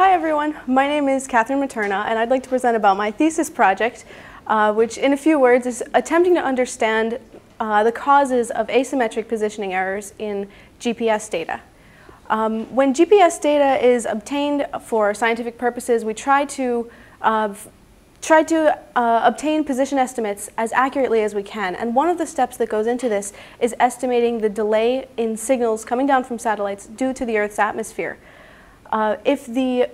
Hi everyone, my name is Kathryn Materna and I'd like to present about my thesis project, uh, which in a few words is attempting to understand uh, the causes of asymmetric positioning errors in GPS data. Um, when GPS data is obtained for scientific purposes, we try to uh, try to uh, obtain position estimates as accurately as we can. And one of the steps that goes into this is estimating the delay in signals coming down from satellites due to the Earth's atmosphere. Uh, if, the,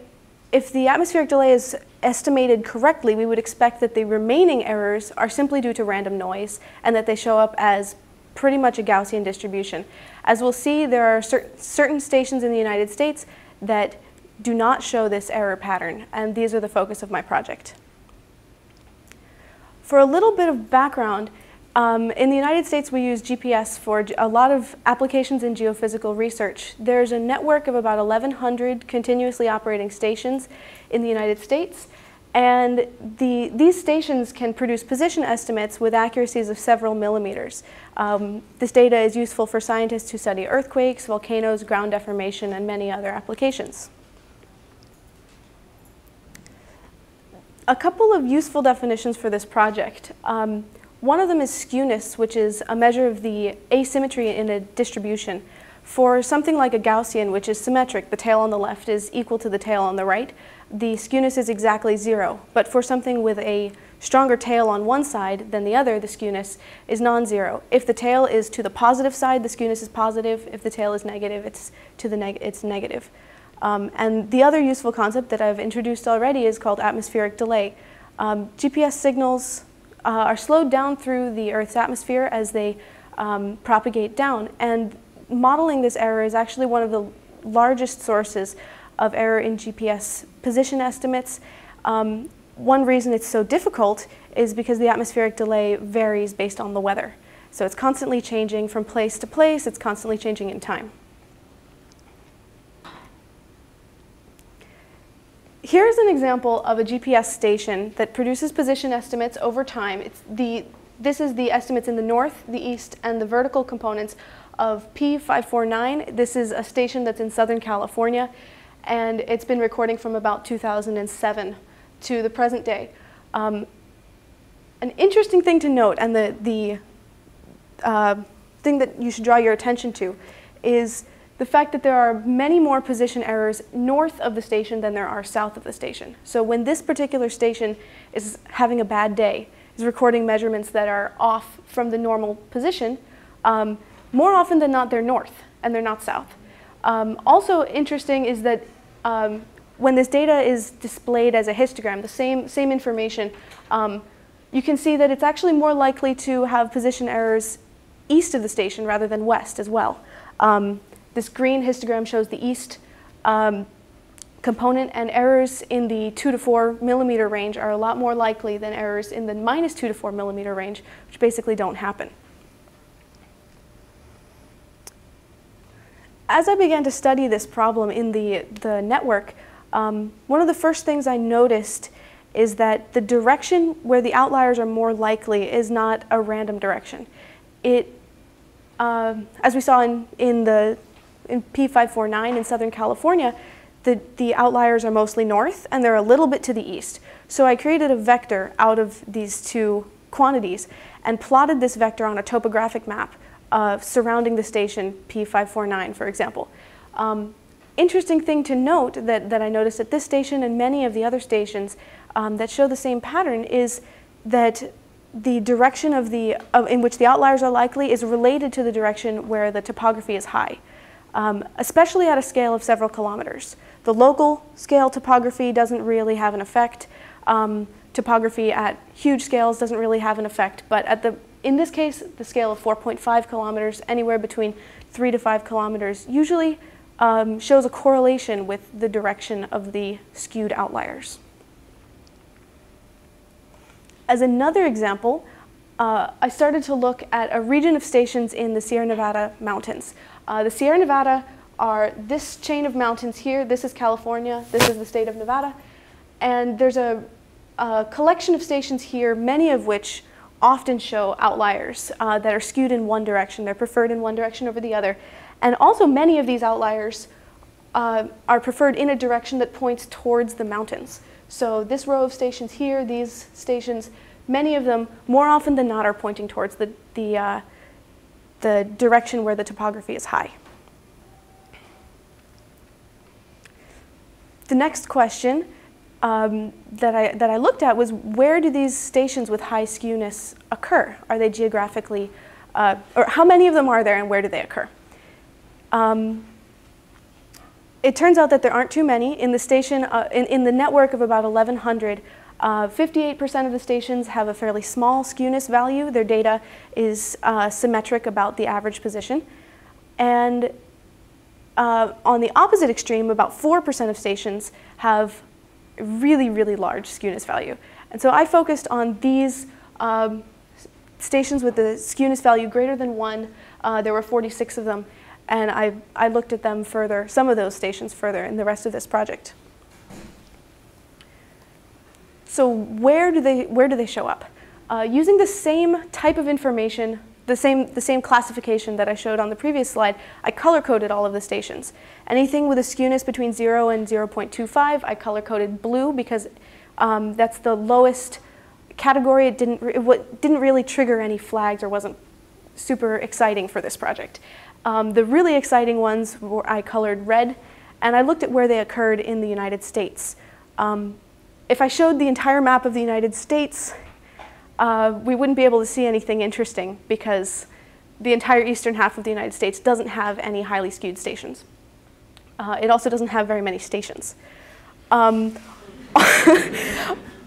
if the atmospheric delay is estimated correctly, we would expect that the remaining errors are simply due to random noise and that they show up as pretty much a Gaussian distribution. As we'll see, there are cer certain stations in the United States that do not show this error pattern, and these are the focus of my project. For a little bit of background, um, in the United States, we use GPS for a lot of applications in geophysical research. There's a network of about 1,100 continuously operating stations in the United States, and the, these stations can produce position estimates with accuracies of several millimeters. Um, this data is useful for scientists who study earthquakes, volcanoes, ground deformation, and many other applications. a couple of useful definitions for this project. Um, one of them is skewness, which is a measure of the asymmetry in a distribution. For something like a Gaussian, which is symmetric, the tail on the left is equal to the tail on the right, the skewness is exactly zero. But for something with a stronger tail on one side than the other, the skewness is non-zero. If the tail is to the positive side, the skewness is positive. If the tail is negative, it's to the neg it's negative. Um, and the other useful concept that I've introduced already is called atmospheric delay. Um, GPS signals uh, are slowed down through the Earth's atmosphere as they um, propagate down. And modeling this error is actually one of the largest sources of error in GPS position estimates. Um, one reason it's so difficult is because the atmospheric delay varies based on the weather. So it's constantly changing from place to place, it's constantly changing in time. Here's an example of a GPS station that produces position estimates over time. It's the, this is the estimates in the north, the east, and the vertical components of P549. This is a station that's in Southern California, and it's been recording from about 2007 to the present day. Um, an interesting thing to note, and the, the uh, thing that you should draw your attention to, is the fact that there are many more position errors north of the station than there are south of the station. So when this particular station is having a bad day, is recording measurements that are off from the normal position, um, more often than not they're north and they're not south. Um, also interesting is that um, when this data is displayed as a histogram, the same, same information, um, you can see that it's actually more likely to have position errors east of the station rather than west as well. Um, this green histogram shows the east um, component and errors in the 2 to 4 millimeter range are a lot more likely than errors in the minus 2 to 4 millimeter range, which basically don't happen. As I began to study this problem in the, the network, um, one of the first things I noticed is that the direction where the outliers are more likely is not a random direction. It, uh, as we saw in, in the in P549 in Southern California, the, the outliers are mostly north and they're a little bit to the east. So I created a vector out of these two quantities and plotted this vector on a topographic map uh, surrounding the station P549, for example. Um, interesting thing to note that, that I noticed at this station and many of the other stations um, that show the same pattern is that the direction of the, in which the outliers are likely is related to the direction where the topography is high um, especially at a scale of several kilometers. The local scale topography doesn't really have an effect. Um, topography at huge scales doesn't really have an effect, but at the, in this case, the scale of 4.5 kilometers, anywhere between 3 to 5 kilometers, usually um, shows a correlation with the direction of the skewed outliers. As another example, uh, I started to look at a region of stations in the Sierra Nevada mountains. Uh, the Sierra Nevada are this chain of mountains here. This is California. This is the state of Nevada. And there's a, a collection of stations here, many of which often show outliers uh, that are skewed in one direction. They're preferred in one direction over the other. And also many of these outliers uh, are preferred in a direction that points towards the mountains. So this row of stations here, these stations, many of them, more often than not, are pointing towards the, the, uh, the direction where the topography is high. The next question um, that, I, that I looked at was where do these stations with high skewness occur? Are they geographically, uh, or how many of them are there and where do they occur? Um, it turns out that there aren't too many. In the station, uh, in, in the network of about 1,100, 58% uh, of the stations have a fairly small skewness value. Their data is uh, symmetric about the average position. And uh, on the opposite extreme, about 4% of stations have really, really large skewness value. And so I focused on these um, stations with the skewness value greater than 1. Uh, there were 46 of them. And I, I looked at them further, some of those stations further in the rest of this project. So where do they, where do they show up? Uh, using the same type of information, the same, the same classification that I showed on the previous slide, I color-coded all of the stations. Anything with a skewness between 0 and 0.25, I color-coded blue because um, that's the lowest category. It didn't, it didn't really trigger any flags or wasn't super exciting for this project. Um, the really exciting ones were I colored red, and I looked at where they occurred in the United States. Um, if I showed the entire map of the United States, uh, we wouldn't be able to see anything interesting because the entire eastern half of the United States doesn't have any highly skewed stations. Uh, it also doesn't have very many stations. Um,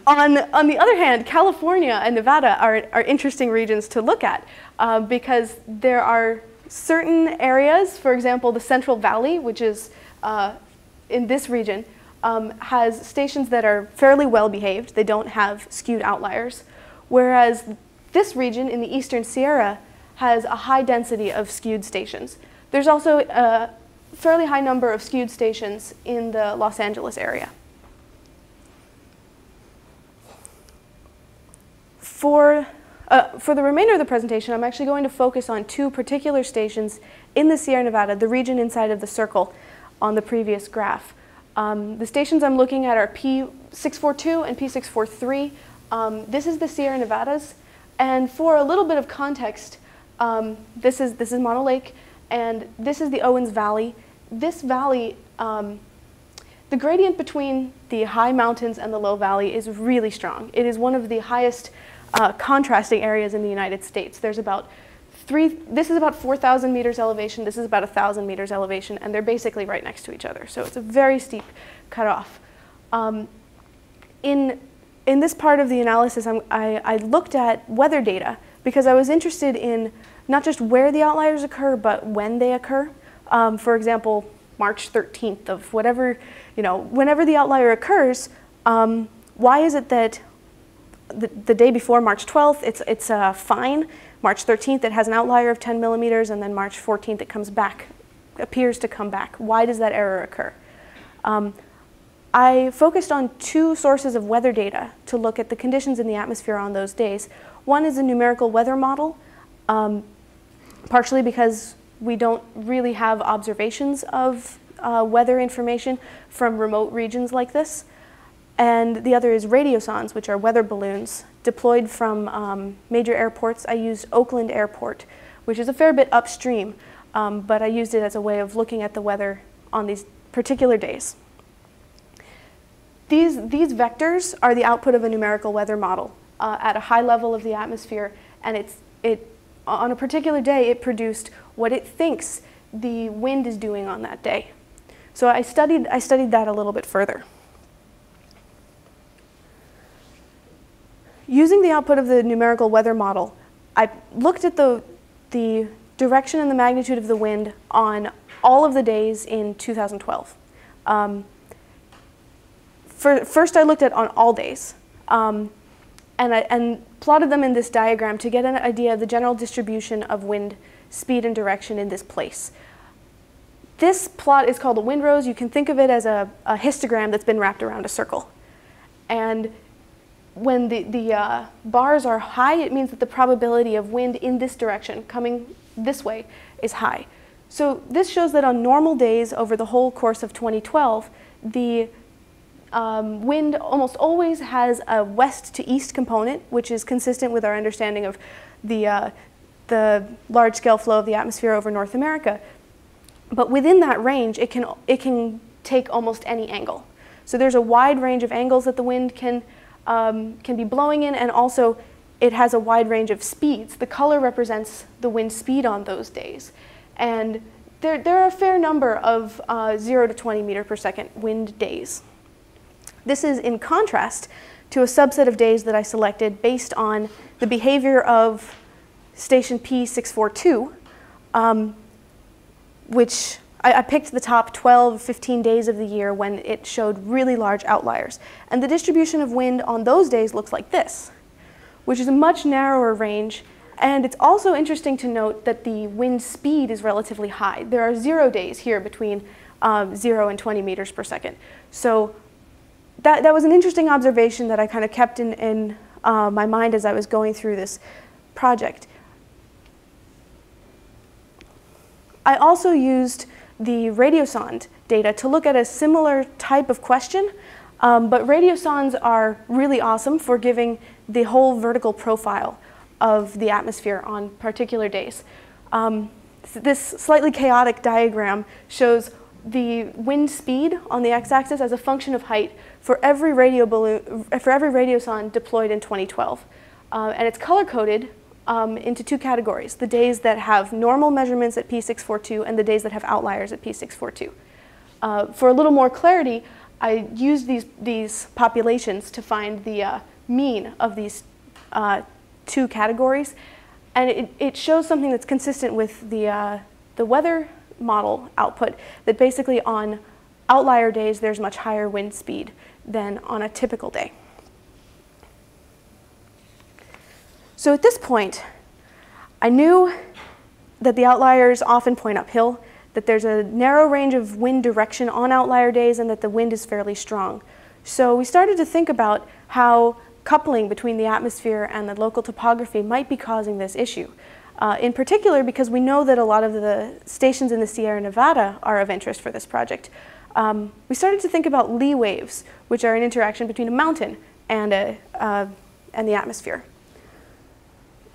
on, on the other hand, California and Nevada are, are interesting regions to look at uh, because there are certain areas, for example, the Central Valley, which is uh, in this region, um, has stations that are fairly well behaved. They don't have skewed outliers. Whereas this region in the eastern Sierra has a high density of skewed stations. There's also a fairly high number of skewed stations in the Los Angeles area. For, uh, for the remainder of the presentation, I'm actually going to focus on two particular stations in the Sierra Nevada, the region inside of the circle on the previous graph. Um, the stations I'm looking at are P642 and P643. Um, this is the Sierra Nevadas. And for a little bit of context, um, this, is, this is Mono Lake, and this is the Owens Valley. This valley, um, the gradient between the high mountains and the low valley is really strong. It is one of the highest uh, contrasting areas in the United States. There's about three, this is about 4,000 meters elevation, this is about 1,000 meters elevation, and they're basically right next to each other. So it's a very steep cutoff. Um, in, in this part of the analysis, I, I looked at weather data because I was interested in not just where the outliers occur, but when they occur. Um, for example, March 13th of whatever, you know, whenever the outlier occurs, um, why is it that the, the day before March 12th, it's, it's uh, fine, March 13th, it has an outlier of 10 millimeters, and then March 14th, it comes back, appears to come back. Why does that error occur? Um, I focused on two sources of weather data to look at the conditions in the atmosphere on those days. One is a numerical weather model, um, partially because we don't really have observations of uh, weather information from remote regions like this. And the other is radiosondes, which are weather balloons deployed from um, major airports. I used Oakland Airport, which is a fair bit upstream, um, but I used it as a way of looking at the weather on these particular days. These, these vectors are the output of a numerical weather model uh, at a high level of the atmosphere, and it's, it, on a particular day, it produced what it thinks the wind is doing on that day. So I studied, I studied that a little bit further. Using the output of the numerical weather model, I looked at the, the direction and the magnitude of the wind on all of the days in 2012. Um, for, first, I looked at on all days, um, and, I, and plotted them in this diagram to get an idea of the general distribution of wind speed and direction in this place. This plot is called a windrose. You can think of it as a, a histogram that's been wrapped around a circle. And when the, the uh, bars are high, it means that the probability of wind in this direction, coming this way, is high. So this shows that on normal days over the whole course of 2012, the um, wind almost always has a west to east component, which is consistent with our understanding of the, uh, the large-scale flow of the atmosphere over North America. But within that range, it can, it can take almost any angle. So there's a wide range of angles that the wind can, um, can be blowing in, and also it has a wide range of speeds. The color represents the wind speed on those days. And there, there are a fair number of uh, 0 to 20 meter per second wind days. This is in contrast to a subset of days that I selected based on the behavior of station P642, um, which I, I, picked the top 12, 15 days of the year when it showed really large outliers. And the distribution of wind on those days looks like this, which is a much narrower range and it's also interesting to note that the wind speed is relatively high. There are zero days here between um, zero and 20 meters per second. So that, that was an interesting observation that I kind of kept in, in uh, my mind as I was going through this project. I also used the radiosonde data to look at a similar type of question, um, but radiosondes are really awesome for giving the whole vertical profile of the atmosphere on particular days. Um, this slightly chaotic diagram shows the wind speed on the x-axis as a function of height for every radio balloon, for every radiosonde deployed in 2012. Uh, and it's color-coded um, into two categories, the days that have normal measurements at P642 and the days that have outliers at P642. Uh, for a little more clarity, I used these, these populations to find the uh, mean of these uh, two categories. And it, it shows something that's consistent with the, uh, the weather model output, that basically on outlier days, there's much higher wind speed than on a typical day. So at this point, I knew that the outliers often point uphill, that there's a narrow range of wind direction on outlier days, and that the wind is fairly strong. So we started to think about how coupling between the atmosphere and the local topography might be causing this issue. Uh, in particular, because we know that a lot of the stations in the Sierra Nevada are of interest for this project. Um, we started to think about Lee waves, which are an interaction between a mountain and, a, uh, and the atmosphere.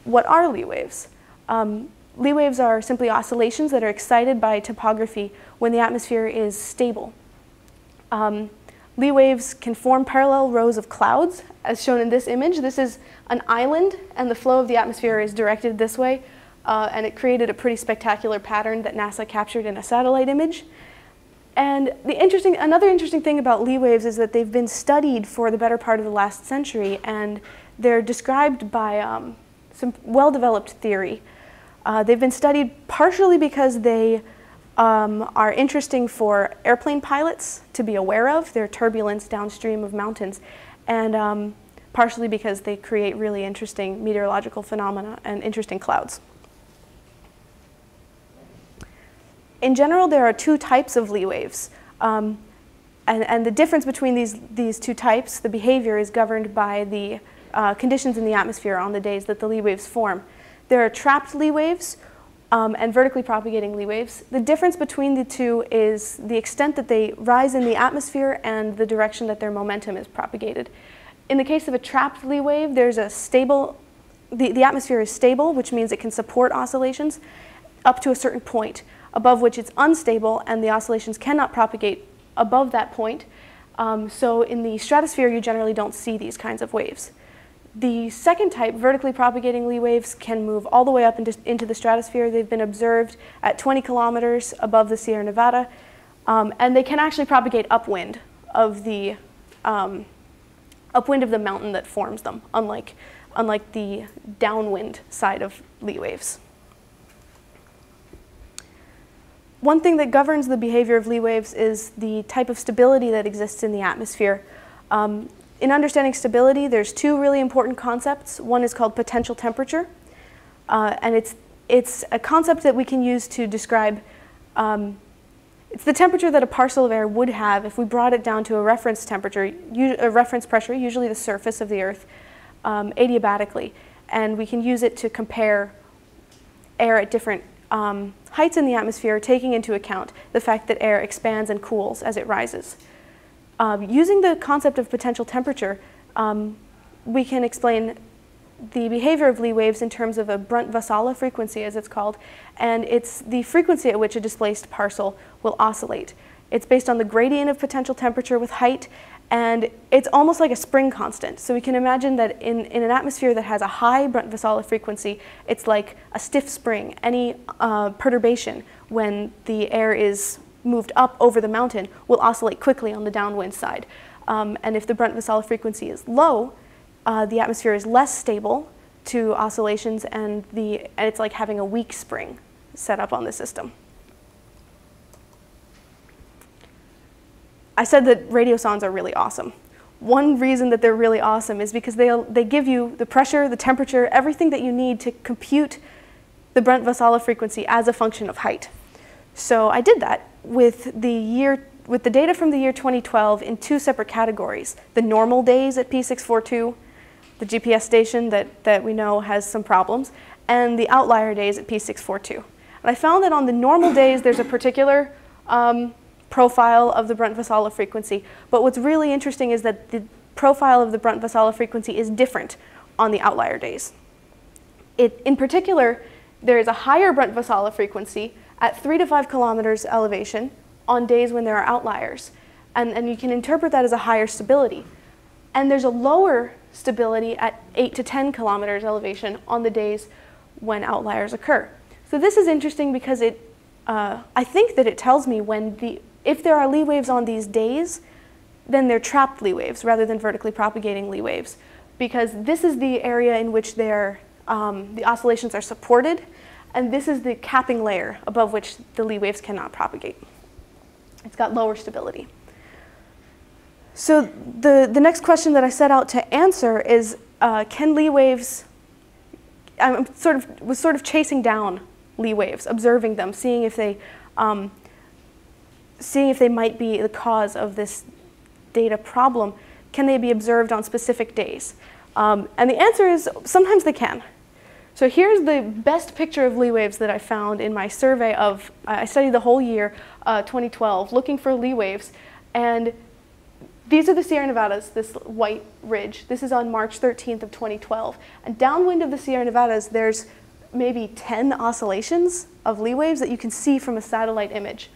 What are Lee waves? Um, Lee waves are simply oscillations that are excited by topography when the atmosphere is stable. Um, Lee waves can form parallel rows of clouds, as shown in this image. This is an island, and the flow of the atmosphere is directed this way, uh, and it created a pretty spectacular pattern that NASA captured in a satellite image. And the interesting, another interesting thing about Lee waves is that they've been studied for the better part of the last century, and they're described by um, some well-developed theory. Uh, they've been studied partially because they um, are interesting for airplane pilots to be aware of, their turbulence downstream of mountains, and um, partially because they create really interesting meteorological phenomena and interesting clouds. In general, there are two types of Lee waves. Um, and, and, the difference between these, these two types, the behavior is governed by the uh, conditions in the atmosphere on the days that the Lee waves form. There are trapped Lee waves, um, and vertically propagating Lee waves. The difference between the two is the extent that they rise in the atmosphere and the direction that their momentum is propagated. In the case of a trapped Lee wave, there's a stable, the, the atmosphere is stable, which means it can support oscillations up to a certain point, above which it's unstable and the oscillations cannot propagate above that point. Um, so in the stratosphere, you generally don't see these kinds of waves. The second type, vertically propagating Lee waves, can move all the way up into, into the stratosphere. They've been observed at 20 kilometers above the Sierra Nevada, um, and they can actually propagate upwind of the um, upwind of the mountain that forms them, unlike, unlike the downwind side of Lee waves. One thing that governs the behavior of Lee waves is the type of stability that exists in the atmosphere. Um, in understanding stability, there's two really important concepts. One is called potential temperature, uh, and it's, it's a concept that we can use to describe, um, it's the temperature that a parcel of air would have if we brought it down to a reference temperature, a reference pressure, usually the surface of the Earth, um, adiabatically. And we can use it to compare air at different um, heights in the atmosphere taking into account the fact that air expands and cools as it rises. Um, using the concept of potential temperature, um, we can explain the behavior of Lee waves in terms of a Brunt-Väisälä frequency, as it's called, and it's the frequency at which a displaced parcel will oscillate. It's based on the gradient of potential temperature with height, and it's almost like a spring constant. So we can imagine that in, in an atmosphere that has a high Brunt-Väisälä frequency, it's like a stiff spring. Any uh, perturbation when the air is moved up over the mountain will oscillate quickly on the downwind side. Um, and if the Brunt-Väisälä frequency is low, uh, the atmosphere is less stable to oscillations and, the, and it's like having a weak spring set up on the system. I said that radiosondes are really awesome. One reason that they're really awesome is because they, they give you the pressure, the temperature, everything that you need to compute the Brunt-Väisälä frequency as a function of height. So I did that with the year with the data from the year 2012 in two separate categories, the normal days at P642, the GPS station that, that we know has some problems, and the outlier days at P642. And I found that on the normal days, there's a particular um, profile of the Brunt-Väisälä frequency. But what's really interesting is that the profile of the Brunt-Väisälä frequency is different on the outlier days. It, in particular, there is a higher Brunt-Väisälä frequency at 3 to 5 kilometers elevation on days when there are outliers. And, and you can interpret that as a higher stability. And there's a lower stability at 8 to 10 kilometers elevation on the days when outliers occur. So this is interesting because it, uh, I think that it tells me when the if there are Lee waves on these days, then they're trapped Lee waves rather than vertically propagating Lee waves because this is the area in which um, the oscillations are supported and this is the capping layer above which the Lee waves cannot propagate. It's got lower stability. So the, the next question that I set out to answer is, uh, can Lee waves, I'm sort of, was sort of chasing down Lee waves, observing them, seeing if they um, seeing if they might be the cause of this data problem. Can they be observed on specific days? Um, and the answer is sometimes they can. So here's the best picture of Lee waves that I found in my survey of, I studied the whole year, uh, 2012, looking for Lee waves. And these are the Sierra Nevadas, this white ridge. This is on March 13th of 2012. And downwind of the Sierra Nevadas, there's maybe 10 oscillations of Lee waves that you can see from a satellite image.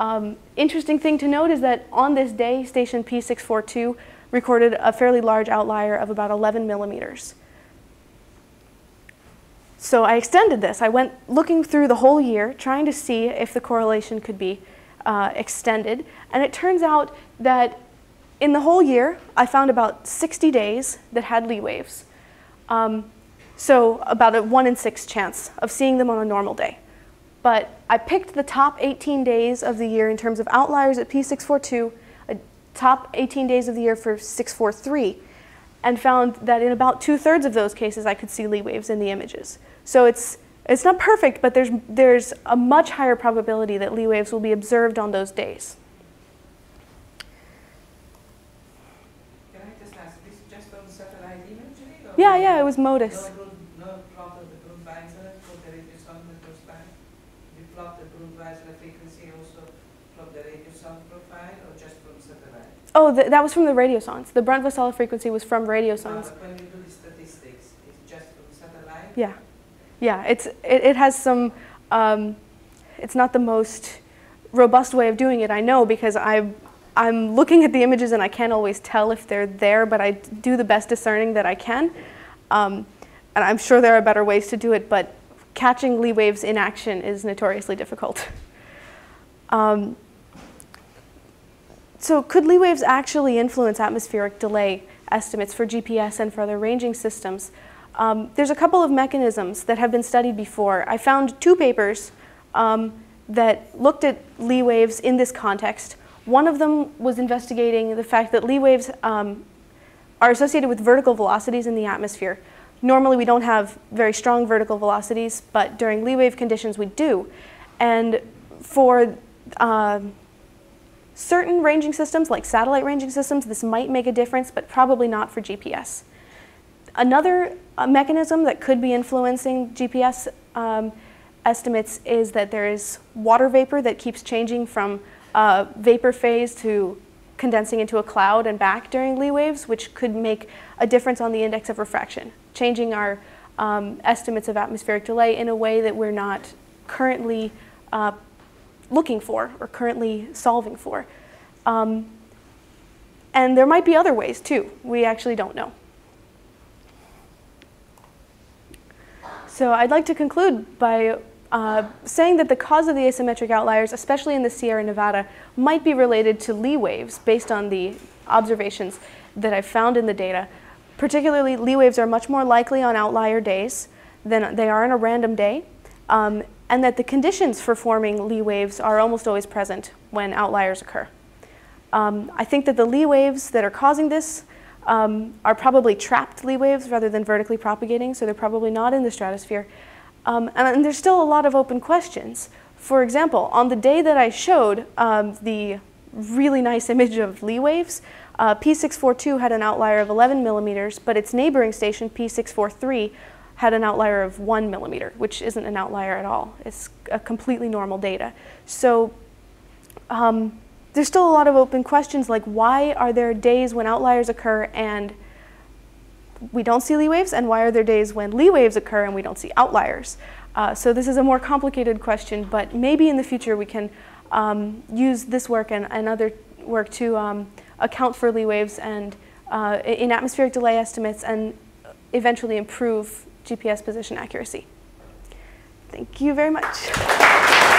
Um, interesting thing to note is that on this day, station P642 recorded a fairly large outlier of about 11 millimeters. So I extended this. I went looking through the whole year, trying to see if the correlation could be uh, extended. And it turns out that in the whole year, I found about 60 days that had Lee waves. Um, so about a one in six chance of seeing them on a normal day but I picked the top 18 days of the year in terms of outliers at P642, a top 18 days of the year for 643, and found that in about two thirds of those cases I could see Lee waves in the images. So it's, it's not perfect, but there's, there's a much higher probability that Lee waves will be observed on those days. Can I just ask, this just from satellite imagery? Yeah, yeah, it was MODIS. Oh, th that was from the radiosondes. The Brunt-Väisälä frequency was from radiosondes. when you do the statistics, it's just from satellite? Yeah. Yeah, it's, it, it has some, um, it's not the most robust way of doing it, I know, because I, I'm looking at the images and I can't always tell if they're there, but I do the best discerning that I can. Um, and I'm sure there are better ways to do it, but catching Lee waves in action is notoriously difficult. Um, so could Lee waves actually influence atmospheric delay estimates for GPS and for other ranging systems? Um, there's a couple of mechanisms that have been studied before. I found two papers um, that looked at Lee waves in this context. One of them was investigating the fact that Lee waves um, are associated with vertical velocities in the atmosphere. Normally we don't have very strong vertical velocities, but during Lee wave conditions we do. And for uh, Certain ranging systems, like satellite ranging systems, this might make a difference, but probably not for GPS. Another uh, mechanism that could be influencing GPS um, estimates is that there is water vapor that keeps changing from uh, vapor phase to condensing into a cloud and back during Lee waves, which could make a difference on the index of refraction, changing our um, estimates of atmospheric delay in a way that we're not currently uh, looking for or currently solving for. Um, and there might be other ways too. We actually don't know. So I'd like to conclude by uh, saying that the cause of the asymmetric outliers, especially in the Sierra Nevada, might be related to Lee waves based on the observations that I've found in the data. Particularly, Lee waves are much more likely on outlier days than they are on a random day, um, and that the conditions for forming Lee waves are almost always present when outliers occur. Um, I think that the Lee waves that are causing this um, are probably trapped Lee waves rather than vertically propagating, so they're probably not in the stratosphere. Um, and, and, there's still a lot of open questions. For example, on the day that I showed um, the really nice image of Lee waves, uh, P642 had an outlier of 11 millimeters, but its neighboring station, P643, had an outlier of 1 millimeter, which isn't an outlier at all. It's a completely normal data. So um, there's still a lot of open questions like why are there days when outliers occur and we don't see Lee waves, and why are there days when Lee waves occur and we don't see outliers? Uh, so this is a more complicated question, but maybe in the future we can um, use this work and, and other work to um, account for Lee waves and uh, in atmospheric delay estimates and eventually improve GPS position accuracy. Thank you very much.